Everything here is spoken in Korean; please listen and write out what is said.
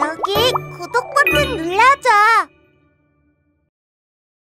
여기 구독 버튼 눌러.